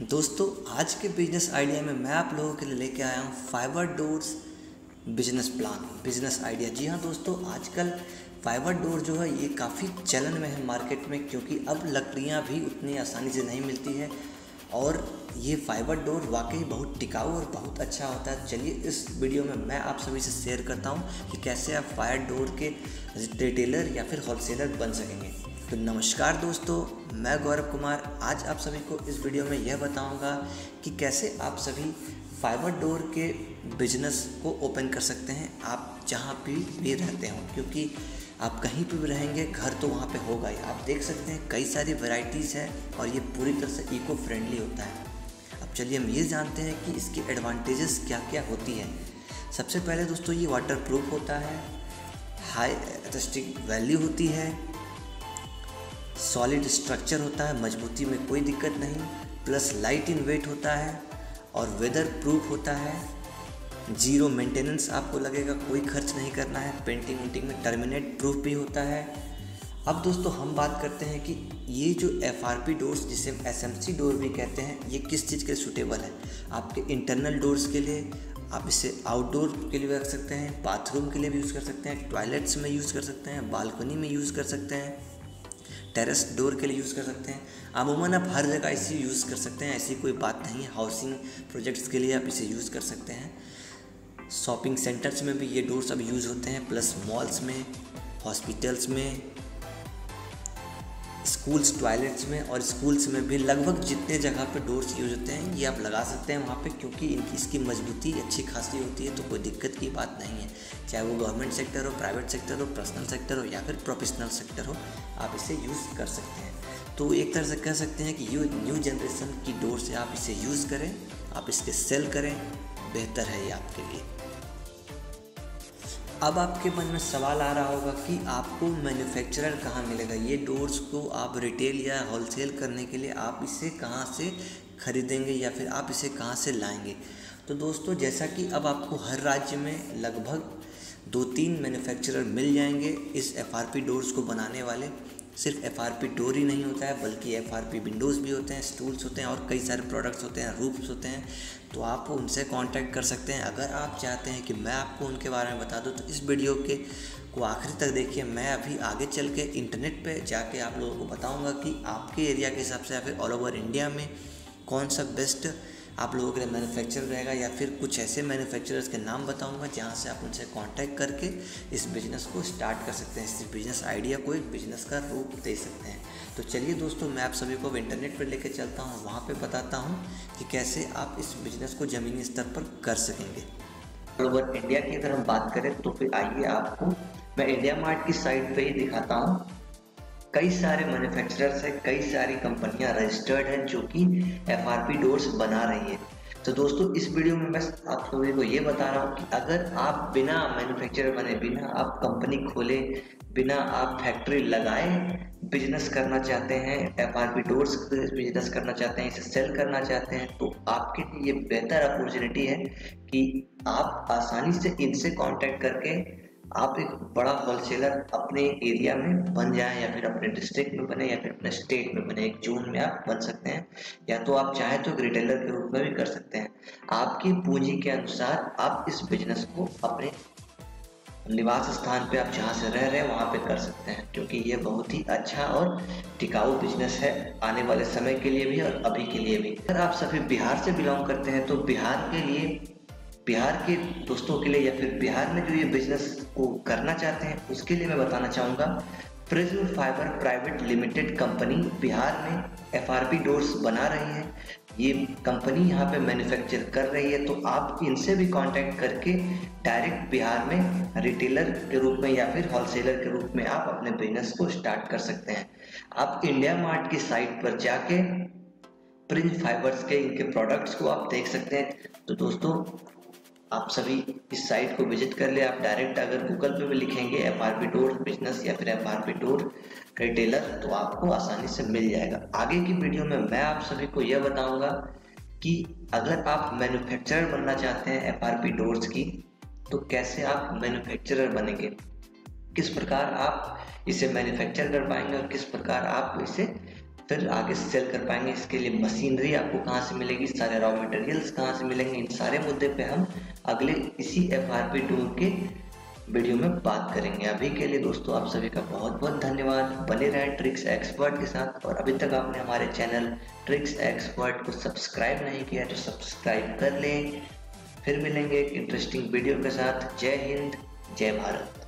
दोस्तों, आज के बिज़नेस आइडिया में मैं आप लोगों के लिए लेके आया हूँ fibre doors business plan business idea जी हाँ दोस्तों, आजकल फाइबर डोर जो है, ये काफ़ी चलन में है मार्केट में, क्योंकि अब लकड़ियाँ भी उतनी आसानी से नहीं मिलती है और ये फाइबर डोर वाकई बहुत टिकाऊ और बहुत अच्छा होता है। चलिए, इस वीडियो में मैं आप सभी से शेयर करता हूँ कि कैसे आप फायर डोर के रिटेलर या फिर होलसेलर बन सकेंगे। तो नमस्कार दोस्तों, मैं गौरव कुमार। आज आप सभी को इस वीडियो में यह बताऊँगा कि कैसे आप सभी फाइबर डोर के बिज़नेस को ओपन कर सकते हैं, आप जहाँ भी भी रहते हो, क्योंकि आप कहीं पर भी रहेंगे, घर तो वहाँ पे होगा ही। आप देख सकते हैं कई सारी वैरायटीज़ है और ये पूरी तरह से इको फ्रेंडली होता है। अब चलिए हम ये जानते हैं कि इसकी एडवांटेजेस क्या क्या होती है। सबसे पहले दोस्तों, ये वाटर प्रूफ होता है हाई एथस्टिक वैल्यू होती है सॉलिड स्ट्रक्चर होता है, मजबूती में कोई दिक्कत नहीं प्लस लाइट इन वेट होता है और वेदर प्रूफ होता है। ज़ीरो मेंटेनेंस आपको लगेगा, कोई खर्च नहीं करना है। पेंटिंग वेंटिंग में टर्मिनेट प्रूफ भी होता है। अब दोस्तों हम बात करते हैं कि ये जो एफ़ आर पी डोर्स जिसे हम एस एम सी डोर भी कहते हैं, ये किस चीज़ के सूटेबल है? आपके इंटरनल डोर्स के लिए आप इसे आउटडोर के लिए रख सकते हैं बाथरूम के लिए भी यूज़ कर सकते हैं टॉयलेट्स में यूज़ कर सकते हैं बालकनी में यूज़ कर सकते हैं। टेरेस डोर के लिए यूज़ कर सकते हैं। अमूमन आप हर जगह इसे यूज़ कर सकते हैं, ऐसी कोई बात नहीं है। हाउसिंग प्रोजेक्ट्स के लिए आप इसे यूज़ कर सकते हैं। शॉपिंग सेंटर्स में भी ये डोर्स अब यूज़ होते हैं प्लस मॉल्स में हॉस्पिटल्स में स्कूल्स, टॉयलेट्स में और स्कूल्स में भी लगभग जितने जगह पे डोर्स यूज़ होते हैं, ये आप लगा सकते हैं वहाँ पे क्योंकि इनकी, इसकी मजबूती अच्छी खासी होती है तो कोई दिक्कत की बात नहीं है। चाहे वो गवर्नमेंट सेक्टर हो, प्राइवेट सेक्टर हो, पर्सनल सेक्टर हो या फिर प्रोफेशनल सेक्टर हो, आप इसे यूज़ कर सकते हैं। तो एक तरह से कह सकते हैं कि यू न्यू जनरेशन की डोर से आप इसे यूज़ करें, आप इसके सेल करें, बेहतर है ये आपके लिए। अब आपके मन में सवाल आ रहा होगा कि आपको मैन्युफैक्चरर कहाँ मिलेगा? ये डोर्स को आप रिटेल या होलसेल करने के लिए आप इसे कहाँ से ख़रीदेंगे या फिर आप इसे कहाँ से लाएँगे? तो दोस्तों, जैसा कि अब आपको हर राज्य में लगभग दो तीन मैन्युफैक्चरर मिल जाएँगे इस एफआरपी डोर्स को बनाने वाले सिर्फ़ एफ़ आर पी डोर ही नहीं होता है, बल्कि एफ़ आर पी विंडोज़ भी होते हैं स्टूल्स होते हैं और कई सारे प्रोडक्ट्स होते हैं रूफ्स होते हैं। तो आप उनसे कांटेक्ट कर सकते हैं। अगर आप चाहते हैं कि मैं आपको उनके बारे में बता दूँ तो इस वीडियो के को आखिरी तक देखिए। मैं अभी आगे चल के इंटरनेट पे जाके आप लोगों को बताऊँगा कि आपके एरिया के हिसाब से या फिर ऑल ओवर इंडिया में कौन सा बेस्ट आप लोगों के लिए मैन्युफैक्चर रहेगा या फिर कुछ ऐसे मैन्युफैक्चरर्स के नाम बताऊँगा जहाँ से आप उनसे कांटेक्ट करके इस बिज़नेस को स्टार्ट कर सकते हैं। इस बिज़नेस आइडिया को एक बिज़नेस का रूप दे सकते हैं। तो चलिए दोस्तों, मैं आप सभी को अब इंटरनेट पर लेकर चलता हूँ। वहाँ पर बताता हूँ कि कैसे आप इस बिज़नेस को ज़मीनी स्तर पर कर सकेंगे। अगर इंडिया की अगर हम बात करें तो फिर आइए आपको मैं इंडिया मार्ट की साइट पे ही दिखाता हूँ। कई सारे मैन्युफैक्चरर्स हैं, कई सारी कंपनियाँ रजिस्टर्ड हैं जो कि एफ़ आर पी डोर्स बना रही है। तो दोस्तों, इस वीडियो में बस आप सभी को ये बता रहा हूँ कि अगर आप बिना मैन्युफैक्चरर बने, बिना आप कंपनी खोले, बिना आप फैक्ट्री लगाए बिज़नेस करना चाहते हैं F R P doors business करना चाहते हैं, इसे सेल करना चाहते हैं तो आपके लिए ये बेहतर अपॉर्चुनिटी है कि आप आसानी से इनसे कांटेक्ट करके आप एक बड़ा होलसेलर अपने एरिया में बन जाए या फिर अपने डिस्ट्रिक्ट में बने या फिर अपने स्टेट में बने, एक जोन में आप बन सकते हैं, या तो आप चाहे तो एक रिटेलर के रूप में भी कर सकते हैं। आपकी पूंजी के अनुसार आप इस बिज़नेस को अपने निवास स्थान पे आप जहाँ से रह रहे हैं, वहाँ पे कर सकते हैं, क्योंकि ये बहुत ही अच्छा और टिकाऊ बिज़नेस है, आने वाले समय के लिए भी और अभी के लिए भी। अगर आप सभी बिहार से बिलोंग करते हैं तो बिहार के लिए बिहार के दोस्तों के लिए या फिर बिहार में जो ये बिज़नेस को करना चाहते हैं, उसके लिए मैं बताना चाहूँगा। Prism fibre private limited company Bihar में एफ़ आर पी डोर्स बना रही है। ये कंपनी यहाँ पे मैन्युफैक्चर कर रही है तो आप इनसे भी कांटेक्ट करके डायरेक्ट बिहार में रिटेलर के रूप में या फिर होलसेलर के रूप में आप अपने बिज़नेस को स्टार्ट कर सकते हैं। आप इंडिया मार्ट की साइट पर जाके प्रिंस फाइबर्स के इनके प्रोडक्ट्स को आप देख सकते हैं। तो दोस्तों आप सभी इस साइट को विज़िट कर ले। आप डायरेक्ट अगर गूगल पे भी लिखेंगे F R P door business या फिर F R P door retailer तो आपको आसानी से मिल जाएगा। आगे की वीडियो में मैं आप सभी को यह बताऊँगा कि अगर आप मैन्युफैक्चरर बनना चाहते हैं एफ़ आर पी डोर्स की तो कैसे आप मैन्युफैक्चरर बनेंगे? किस प्रकार आप इसे मैन्युफैक्चर कर पाएँगे और किस प्रकार आप इसे फिर आगे सेल कर पाएँगे। इसके लिए मशीनरी आपको कहाँ से मिलेगी? सारे रॉ मटेरियल्स कहाँ से मिलेंगे? इन सारे मुद्दे पे हम अगले इसी एफ़ आर पी के वीडियो में बात करेंगे। अभी के लिए दोस्तों, आप सभी का बहुत बहुत धन्यवाद। बने रहे ट्रिक्स एक्सपर्ट के साथ। और अभी तक आपने हमारे चैनल ट्रिक्स एक्सपर्ट को सब्सक्राइब नहीं किया तो सब्सक्राइब कर लें। फिर मिलेंगे एक इंटरेस्टिंग वीडियो के साथ। जय हिंद, जय भारत।